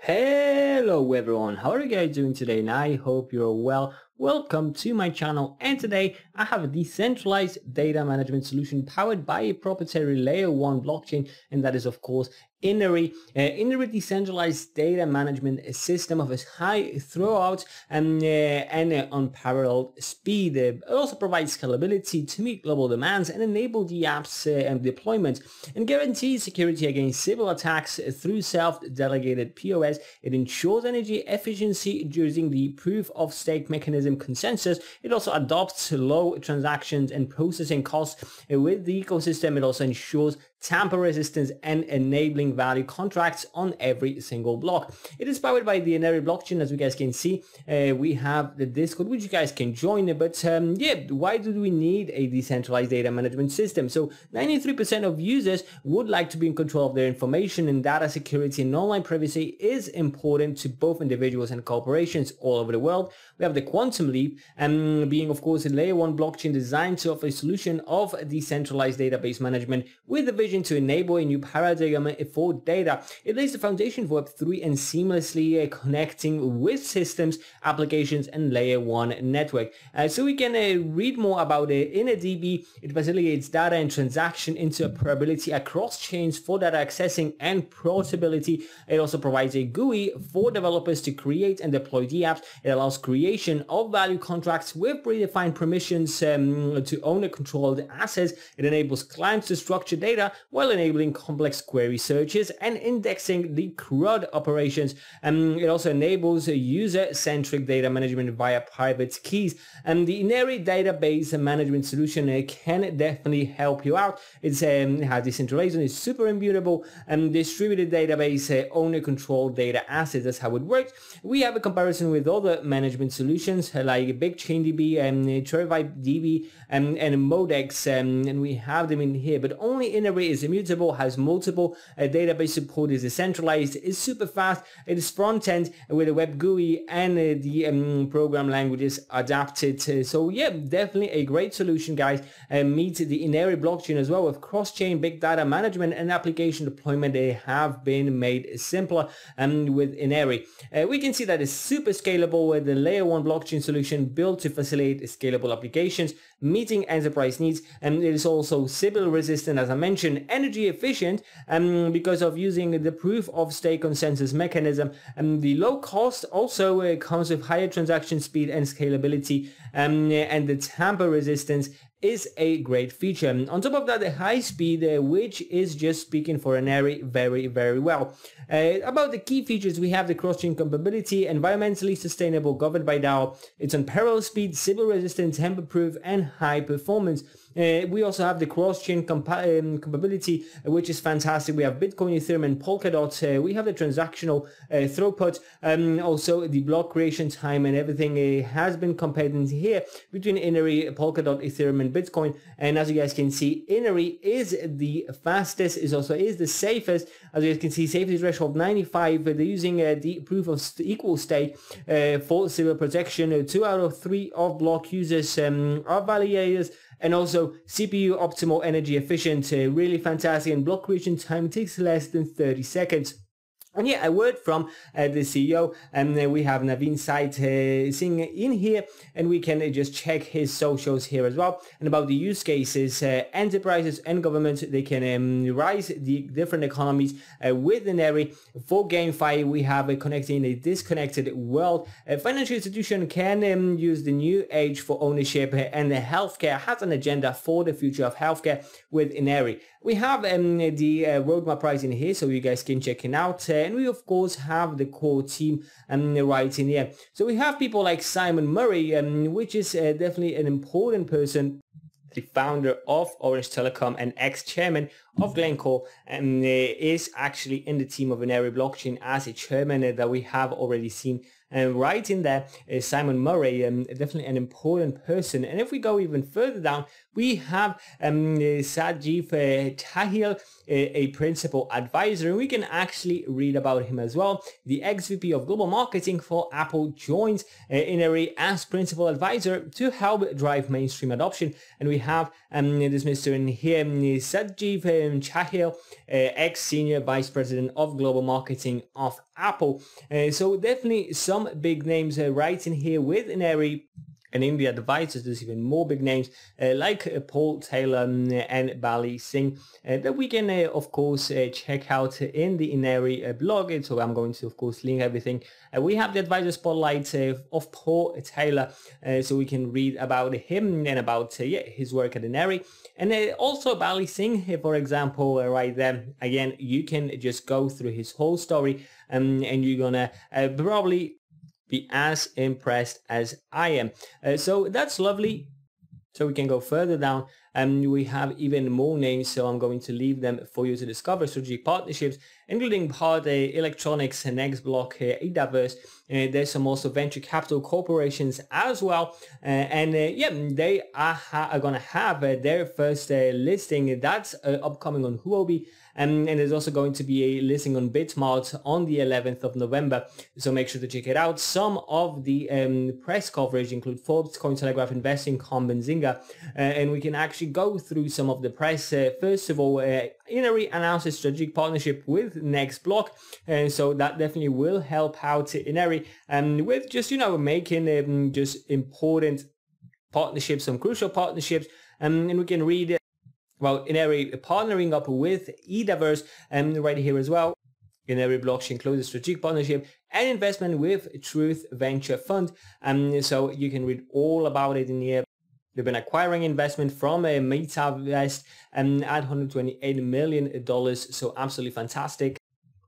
Hello everyone, how are you guys doing today? And I hope you're well. Welcome to my channel and today I have a decentralized data management solution powered by a proprietary layer 1 blockchain and that is of course Inery. Uh, decentralized data management system of a high throughput and, uh, and uh, unparalleled speed. It also provides scalability to meet global demands and enable the app's uh, and deployment and guarantees security against Sybil attacks through self-delegated POS. It ensures energy efficiency using the proof of stake mechanism consensus. It also adopts low transactions and processing costs with the ecosystem. It also ensures tamper resistance and enabling value contracts on every single block. It is powered by the Inery blockchain as you guys can see. Uh, we have the Discord which you guys can join but um, yeah why do we need a decentralized data management system? So 93% of users would like to be in control of their information and data security and online privacy is important to both individuals and corporations all over the world. We have the Quantum Leap and um, being of course a layer 1 blockchain designed to offer a solution of decentralized database management with the vision to enable a new paradigm for data. It lays the foundation for Web3 and seamlessly uh, connecting with systems, applications, and layer 1 network. Uh, so we can uh, read more about it IneryDB. It facilitates data and transaction interoperability across chains for data accessing and portability. It also provides a GUI for developers to create and deploy the apps. It allows creation of value contracts with predefined permissions um, to own and control the assets. It enables clients to structure data while enabling complex query searches and indexing the CRUD operations. Um, it also enables user-centric data management via private keys. And the Inery database management solution uh, can definitely help you out. It's um, has decentralization, it's super immutable, and distributed database uh, owner-controlled data assets. That's how it works. We have a comparison with other management solutions uh, like BigChainDB and Terabyte DB and, and Modex, um, and we have them in here, but only Is immutable, has multiple uh, database support, is decentralized, is super fast, it is front-end with a web GUI and uh, the um, program languages adapted. So yeah, definitely a great solution, guys. Uh, meet the Inery blockchain as well with cross-chain big data management and application deployment. They have been made simpler um, with Inery. Uh, we can see that it's super scalable with the layer one blockchain solution built to facilitate scalable applications, meeting enterprise needs, and it is also Sybil resistant, as I mentioned, energy efficient um, because of using the proof of stake consensus mechanism. And the low cost also uh, comes with higher transaction speed and scalability um, and the tamper resistance is a great feature. On top of that, the high speed, uh, which is just speaking for Inery very, very well. Uh, about the key features, we have the cross-chain compatibility, environmentally sustainable, governed by DAO. It's parallel speed, Sybil resistance, tamper-proof, and high performance. Uh, we also have the cross-chain compa um, compatibility, uh, which is fantastic. We have Bitcoin, Ethereum, and Polkadot. Uh, we have the transactional uh, throughput, um, also the block creation time and everything uh, has been compared in here between Inery, Polkadot, Ethereum, and Bitcoin. And as you guys can see, Inery is the fastest, is also is the safest. As you guys can see, safety threshold 95. They're using the proof of equal stake for Sybil protection. two out of three of block users um, are validators and also CPU optimal energy efficient, really fantastic and block creation time takes less than 30 seconds. And yeah, a word from uh, the CEO, and uh, we have Naveen Site uh, sitting in here, and we can uh, just check his socials here as well. And about the use cases, uh, enterprises and governments, they can um, rise the different economies uh, with Inery. For GameFi, we have a connecting a disconnected world. A financial institution can um, use the new age for ownership, and the healthcare has an agenda for the future of healthcare with Inery. We have um, the roadmap in here, so you guys can check it out and we of course have the core team um, right in here. So we have people like Simon Murray, um, which is uh, definitely an important person the founder of Orange Telecom and ex-chairman of Glencore and uh, is actually in the team of Inery Blockchain as a chairman uh, that we have already seen and right in there is Simon Murray, um, definitely an important person. And if we go even further down, we have um, Sanjeev uh, Tahil, a, principal advisor. And we can actually read about him as well. The ex-VP of Global Marketing for Apple joins uh, Inery as principal advisor to help drive mainstream adoption. And we have um, this Mr. in here, Sanjeev Chahil, uh, ex-senior vice president of global marketing of Apple. Uh, so definitely some big names right in here with Inery and in the advisors, there's even more big names uh, like uh, Paul Taylor um, and Bali Singh uh, that we can, uh, of course, uh, check out in the Inery uh, blog. So I'm going to, of course, link everything. we have the advisor spotlight of Paul Taylor, so we can read about him and about yeah, his work at Inery. And also Bali Singh, for example, right there. Again, you can just go through his whole story um, and you're gonna probably be as impressed as I am. Uh, so that's lovely. So we can go further down and we have even more names. So I'm going to leave them for you to discover strategic partnerships, including A, Electronics, Next Block, uh, Adaverse. Uh, there's some also venture capital corporations as well. Uh, and uh, yeah, they are, are going to have uh, their first uh, listing. That's upcoming on Huobi. Um, and there's also going to be a listing on Bitmart on the 11th of November. So make sure to check it out. Some of the um, press coverage include Forbes, Cointelegraph, Investing.com, Benzinga, uh, and we can actually go through some of the press. Uh, first of all, uh, Inery announced a strategic partnership with NextBlock, and so that definitely will help out Inery um, with just, you know, making um, just important partnerships, some crucial partnerships, um, and we can read well, Inery partnering up with Adaverse and um, right here as well. Inery blockchain a strategic partnership and investment with Truth Venture Fund. Um, so you can read all about it in here. They've been acquiring investment from a MetaVest um, at $128 million. So absolutely fantastic.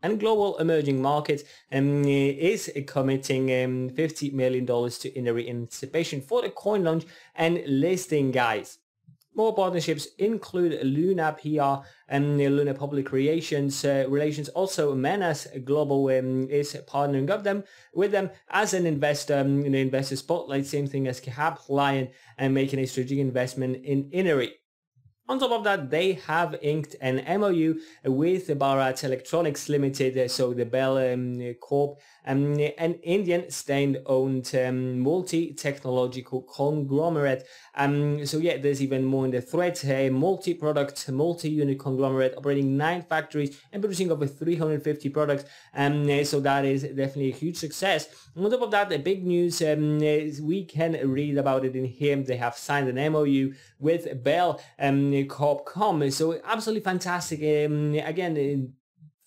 And Global Emerging Markets um, is committing um, $50 million to Inery anticipation for the coin launch and listing, guys. More partnerships include Luna PR and Luna Public Relations. Uh, relations also Menas Global um, is partnering up them with them as an investor um, in the investor spotlight. Same thing as Cap Lion and making a strategic investment in Inery. On top of that, they have inked an MOU with Bharat Electronics Limited, so the Bell um, Corp, um, an Indian state-owned um, multi-technological conglomerate. Um, so yeah, there's even more in the thread, a multi-product, multi-unit conglomerate operating nine factories and producing over 350 products. Um, so that is definitely a huge success. On top of that, the big news, um, we can read about it in here. They have signed an MOU with Bell um, Corpcom. So absolutely fantastic. Um, again,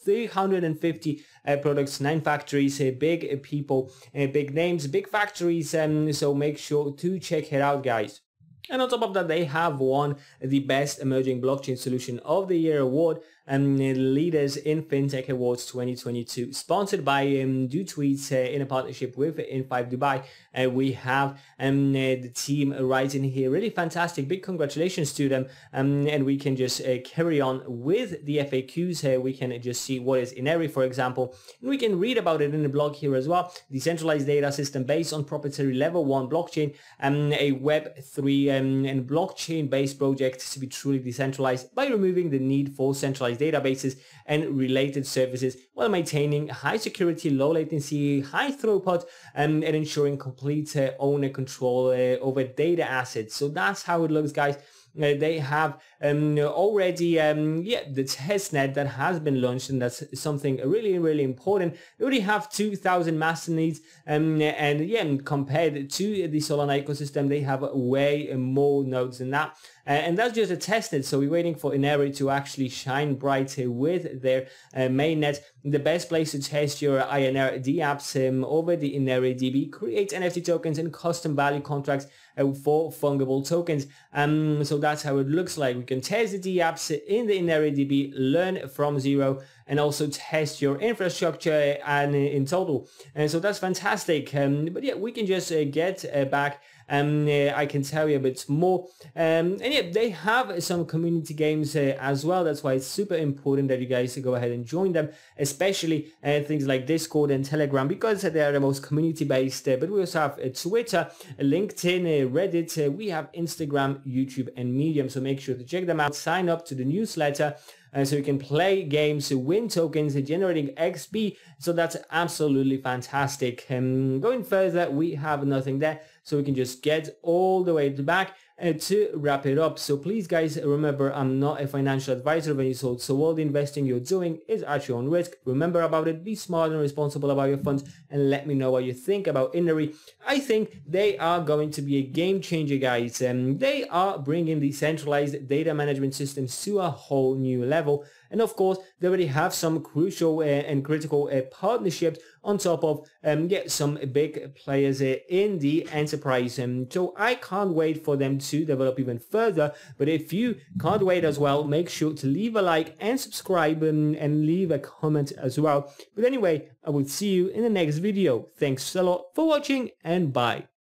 350 uh, products, nine factories, uh, big uh, people, uh, big names, big factories. Um, so make sure to check it out, guys. And on top of that, they have won the Best Emerging Blockchain Solution of the Year award and Leaders in FinTech Awards 2022, sponsored by um, Do Tweets uh, in a partnership with In5 Dubai. Uh, we have um, uh, the team right in here. Really fantastic. Big congratulations to them. Um, and we can just uh, carry on with the FAQs here. We can just see what is Inery, for example. And we can read about it in the blog here as well. Decentralized data system based on proprietary level 1 blockchain, um, a Web3 um, and blockchain-based project to be truly decentralized by removing the need for centralized centralized databases and related services while maintaining high security, low latency, high throughput, um, and ensuring complete uh, owner control uh, over data assets. So that's how it looks, guys. Uh, they have um, already um, yeah the testnet that has been launched and that's something really really important. They already have 2000 master um, and yeah compared to the solana ecosystem they have way more nodes than that. Uh, and that's just a testnet so we're waiting for Inery to actually shine bright with their uh, mainnet the best place to test your INR apps um, over the Inery DB create NFT tokens and custom value contracts uh, for fungible tokens um, so that's how it looks like we can test the apps in the IneryDB, learn from zero, and also test your infrastructure and in total. And so that's fantastic. Um, but yeah, we can just uh, get uh, back um, I can tell you a bit more. Um, and yeah, they have some community games uh, as well. That's why it's super important that you guys go ahead and join them, especially uh, things like Discord and Telegram because they are the most community based. Uh, but we also have Twitter, LinkedIn, Reddit. we have Instagram, YouTube, and Medium. So make sure to check them out. Sign up to the newsletter. Uh, so you can play games, win tokens, generating XP. So that's absolutely fantastic. Um, going further, we have nothing there. So we can just get all the way to the back uh, to wrap it up. So please guys, remember I'm not a financial advisor when any sort. So all the investing you're doing is at your own risk. Remember about it. Be smart and responsible about your funds and let me know what you think about Inery. I think they are going to be a game changer guys. Um, they are bringing the centralized data management systems to a whole new level. And of course, they already have some crucial uh, and critical uh, partnerships on top of um, get some big players uh, in the enterprise. And so I can't wait for them to develop even further. But if you can't wait as well, make sure to leave a like and subscribe and, and leave a comment as well. But anyway, I will see you in the next video. Thanks a lot for watching and bye.